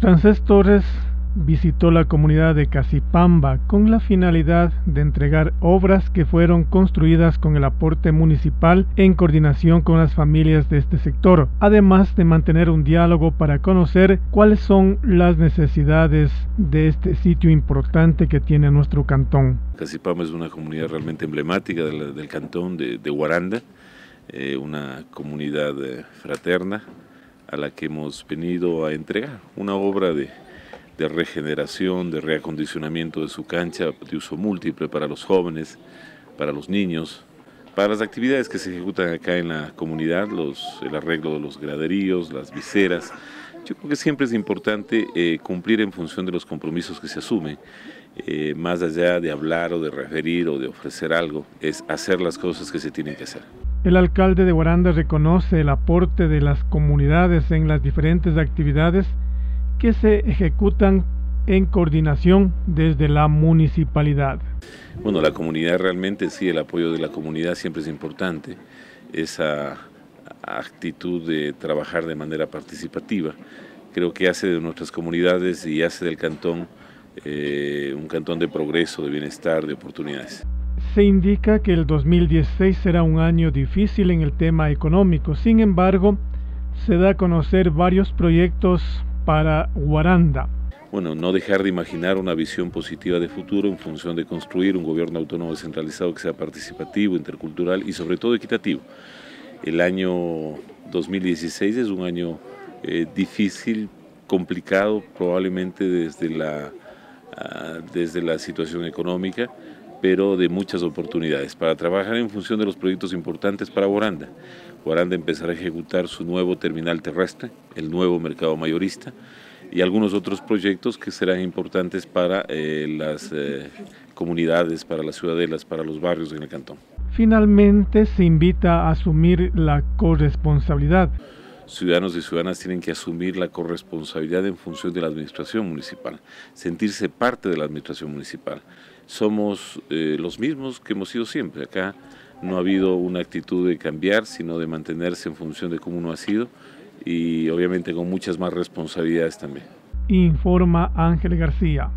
Francés Torres visitó la comunidad de Casipamba con la finalidad de entregar obras que fueron construidas con el aporte municipal en coordinación con las familias de este sector, además de mantener un diálogo para conocer cuáles son las necesidades de este sitio importante que tiene nuestro cantón. Casipamba es una comunidad realmente emblemática del, cantón de, Guaranda, eh, una comunidad eh, fraterna a la que hemos venido a entregar una obra de de regeneración, de reacondicionamiento de su cancha de uso múltiple para los jóvenes, para los niños, para las actividades que se ejecutan acá en la comunidad, los, el arreglo de los graderíos, las viseras. Yo creo que siempre es importante eh, cumplir en función de los compromisos que se asumen, eh, más allá de hablar o de referir o de ofrecer algo, es hacer las cosas que se tienen que hacer. El alcalde de Guaranda reconoce el aporte de las comunidades en las diferentes actividades que se ejecutan en coordinación desde la municipalidad. Bueno, la comunidad realmente sí, el apoyo de la comunidad siempre es importante, esa actitud de trabajar de manera participativa, creo que hace de nuestras comunidades y hace del cantón eh, un cantón de progreso, de bienestar, de oportunidades. Se indica que el 2016 será un año difícil en el tema económico, sin embargo, se da a conocer varios proyectos para Guaranda. Bueno, no dejar de imaginar una visión positiva de futuro en función de construir un gobierno autónomo descentralizado que sea participativo, intercultural y sobre todo equitativo. El año 2016 es un año eh, difícil, complicado, probablemente desde la, ah, desde la situación económica, pero de muchas oportunidades para trabajar en función de los proyectos importantes para Guaranda. Guaranda empezará a ejecutar su nuevo terminal terrestre, el nuevo mercado mayorista y algunos otros proyectos que serán importantes para eh, las eh, comunidades, para las ciudadelas, para los barrios en el cantón. Finalmente se invita a asumir la corresponsabilidad. Ciudadanos y ciudadanas tienen que asumir la corresponsabilidad en función de la administración municipal, sentirse parte de la administración municipal. Somos eh, los mismos que hemos sido siempre. Acá no ha habido una actitud de cambiar, sino de mantenerse en función de cómo uno ha sido y obviamente con muchas más responsabilidades también. Informa Ángel García.